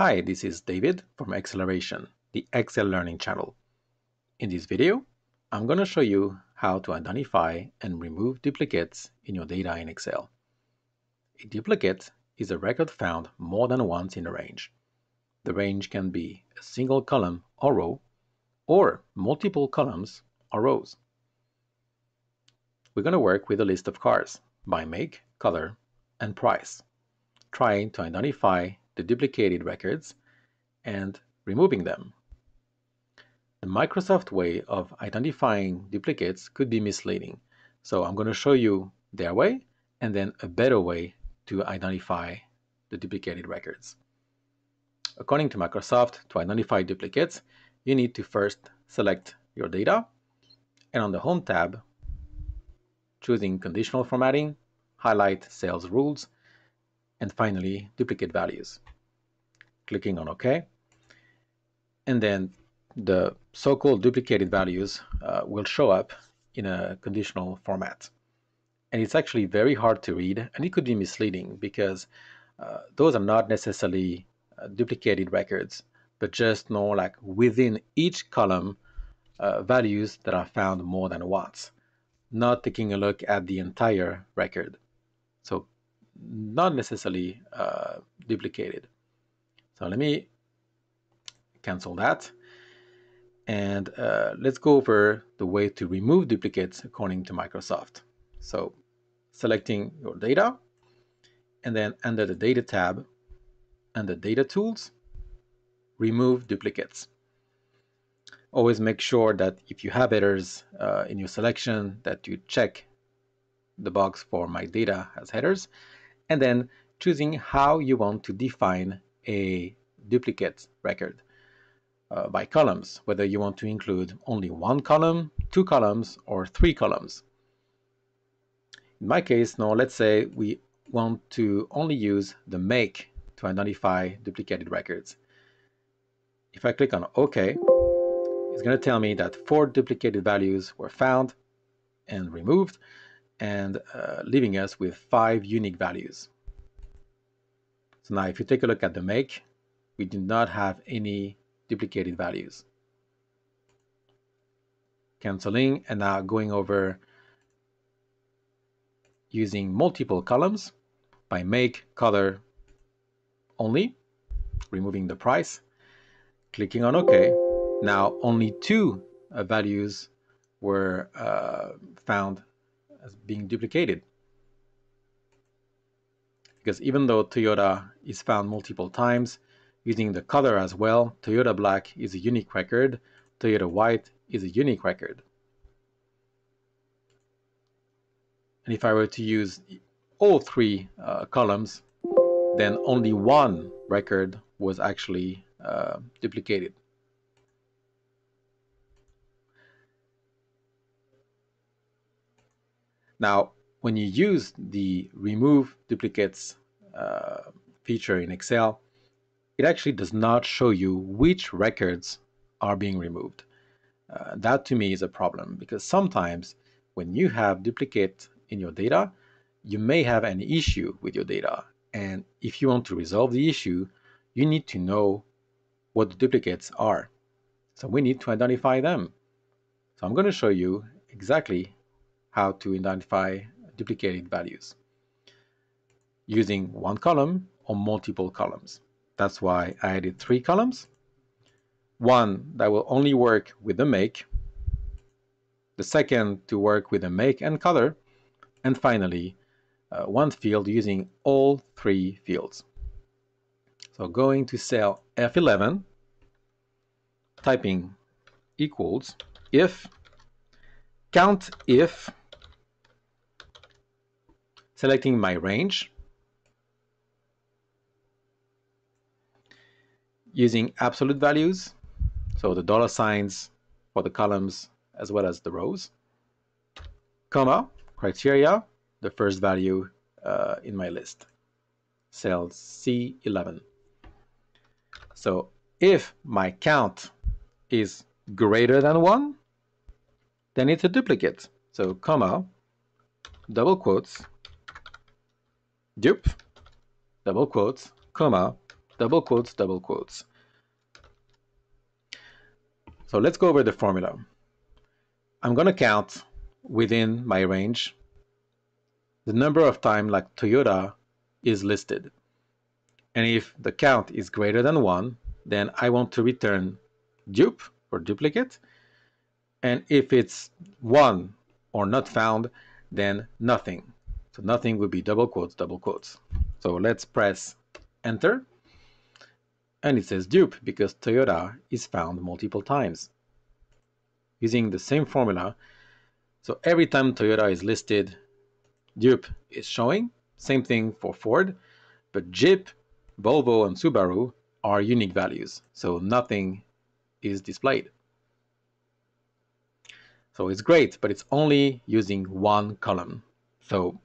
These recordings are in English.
Hi, this is David from Xceleration, the Excel Learning channel. In this video, I'm going to show you how to identify and remove duplicates in your data in Excel. A duplicate is a record found more than once in a range. The range can be a single column or row, or multiple columns or rows. We're going to work with a list of cars by make, color, and price, trying to identify the duplicated records and removing them. The Microsoft way of identifying duplicates could be misleading, so I'm going to show you their way and then a better way to identify the duplicated records. According to Microsoft, to identify duplicates, you need to first select your data and on the Home tab, choosing Conditional Formatting, highlight Cells Rules, and finally duplicate values. Clicking on OK. And then the so-called duplicated values uh, will show up in a conditional format. And it's actually very hard to read and it could be misleading because uh, those are not necessarily uh, duplicated records, but just know like within each column uh, values that are found more than once, not taking a look at the entire record. So not necessarily uh, duplicated. So let me cancel that. And uh, let's go over the way to remove duplicates according to Microsoft. So selecting your data, and then under the Data tab, under Data Tools, remove duplicates. Always make sure that if you have headers uh, in your selection that you check the box for My Data as headers and then choosing how you want to define a duplicate record uh, by columns, whether you want to include only one column, two columns, or three columns. In my case, now let's say we want to only use the make to identify duplicated records. If I click on OK, it's going to tell me that four duplicated values were found and removed, and uh, leaving us with five unique values. So now if you take a look at the make, we do not have any duplicated values. Canceling and now going over using multiple columns by make, color only, removing the price, clicking on OK. Now only two uh, values were uh, found as being duplicated. Because even though Toyota is found multiple times, using the color as well, Toyota Black is a unique record, Toyota White is a unique record. And if I were to use all three uh, columns, then only one record was actually uh, duplicated. Now, when you use the remove duplicates uh, feature in Excel, it actually does not show you which records are being removed. Uh, that to me is a problem because sometimes when you have duplicate in your data, you may have an issue with your data. And if you want to resolve the issue, you need to know what the duplicates are. So we need to identify them. So I'm going to show you exactly how to identify duplicated values using one column or multiple columns. That's why I added three columns. One that will only work with the make, the second to work with the make and color, and finally uh, one field using all three fields. So going to cell F11, typing equals if count if selecting my range using absolute values so the dollar signs for the columns as well as the rows comma criteria the first value uh, in my list cell C11 so if my count is greater than 1 then it's a duplicate. So comma double quotes dupe, double quotes, comma, double quotes, double quotes. So let's go over the formula. I'm going to count within my range the number of times like Toyota is listed. And if the count is greater than 1, then I want to return dupe or duplicate. And if it's 1 or not found, then nothing. So nothing would be double quotes, double quotes. So let's press enter. And it says dupe because Toyota is found multiple times. Using the same formula, so every time Toyota is listed, dupe is showing. Same thing for Ford, but Jeep, Volvo, and Subaru are unique values, so nothing is displayed. So it's great, but it's only using one column. So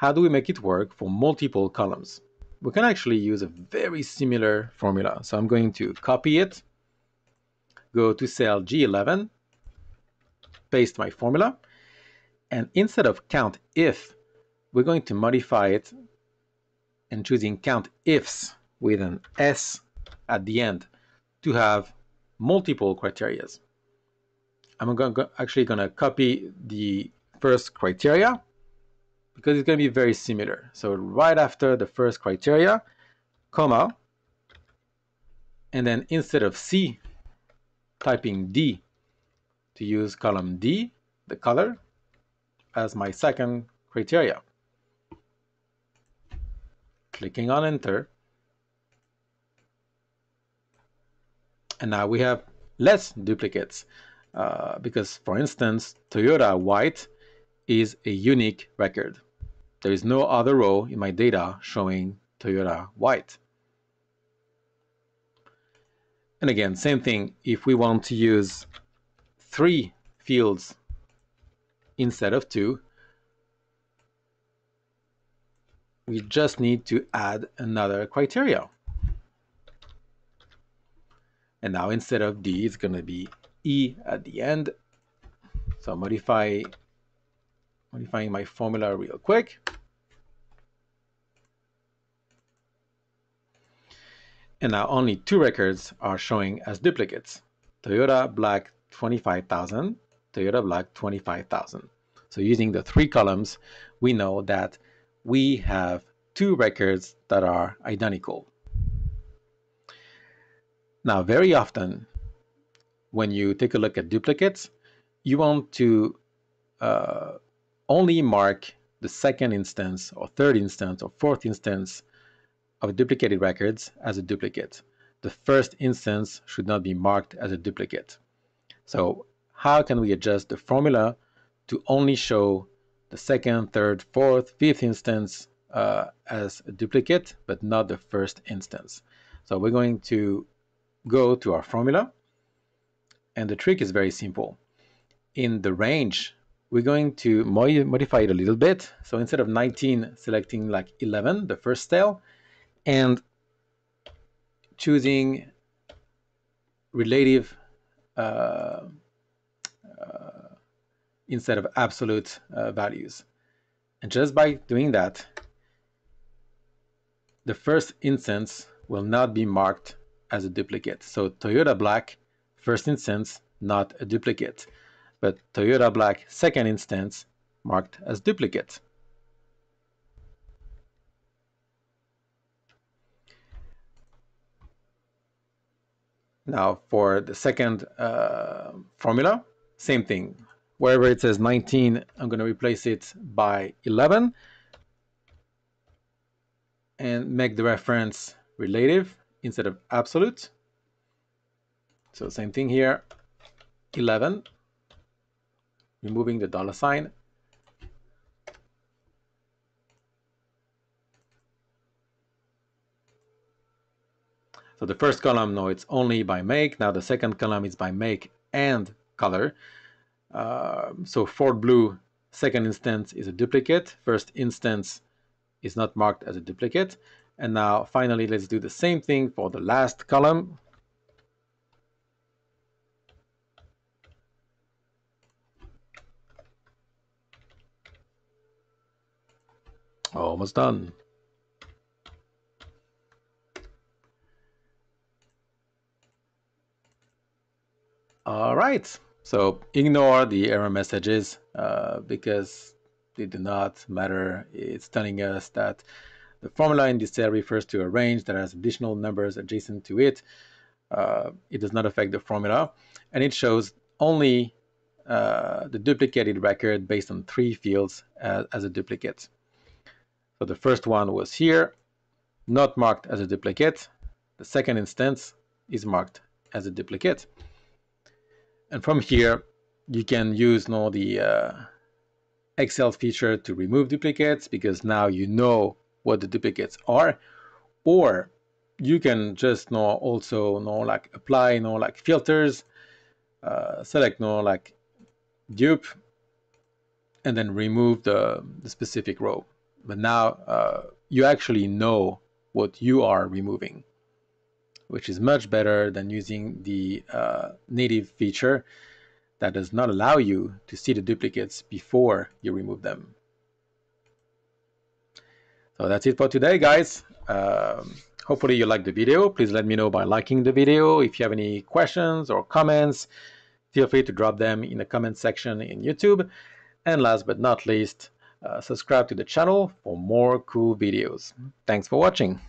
how do we make it work for multiple columns? We can actually use a very similar formula. So I'm going to copy it, go to cell G11, paste my formula, and instead of count if, we're going to modify it and choosing count ifs with an S at the end to have multiple criterias. I'm to, actually going to copy the first criteria because it's going to be very similar. So right after the first criteria, comma, and then instead of C, typing D to use column D, the color, as my second criteria. Clicking on enter. And now we have less duplicates uh, because, for instance, Toyota white is a unique record. There is no other row in my data showing Toyota white. And again, same thing, if we want to use three fields instead of two, we just need to add another criteria. And now instead of D, it's going to be E at the end. So modify modifying my formula real quick. And now only two records are showing as duplicates. Toyota Black 25,000, Toyota Black 25,000. So using the three columns, we know that we have two records that are identical. Now, very often, when you take a look at duplicates, you want to uh, only mark the second instance or third instance or fourth instance of duplicated records as a duplicate. The first instance should not be marked as a duplicate. So how can we adjust the formula to only show the second, third, fourth, fifth instance uh, as a duplicate, but not the first instance? So we're going to go to our formula, and the trick is very simple. In the range we're going to modify it a little bit. So instead of 19, selecting like 11, the first cell, and choosing relative uh, uh, instead of absolute uh, values. And just by doing that, the first instance will not be marked as a duplicate. So Toyota Black, first instance, not a duplicate but Toyota Black second instance marked as duplicate. Now for the second uh, formula, same thing. Wherever it says 19, I'm going to replace it by 11 and make the reference relative instead of absolute. So same thing here, 11 removing the dollar sign. So the first column, no, it's only by make. Now the second column is by make and color. Uh, so Ford Blue second instance is a duplicate. First instance is not marked as a duplicate. And now finally, let's do the same thing for the last column. Almost done. All right, so ignore the error messages uh, because they do not matter. It's telling us that the formula in this cell refers to a range that has additional numbers adjacent to it. Uh, it does not affect the formula, and it shows only uh, the duplicated record based on three fields as, as a duplicate. So the first one was here, not marked as a duplicate. The second instance is marked as a duplicate. And from here, you can use you know, the uh, Excel feature to remove duplicates because now you know what the duplicates are. Or you can just know, also know, like apply know, like filters, uh, select know, like dupe, and then remove the, the specific row. But now uh, you actually know what you are removing which is much better than using the uh, native feature that does not allow you to see the duplicates before you remove them. So that's it for today, guys. Um, hopefully you liked the video. Please let me know by liking the video. If you have any questions or comments, feel free to drop them in the comment section in YouTube. And last but not least, Uh, subscribe to the channel for more cool videos. Thanks for watching.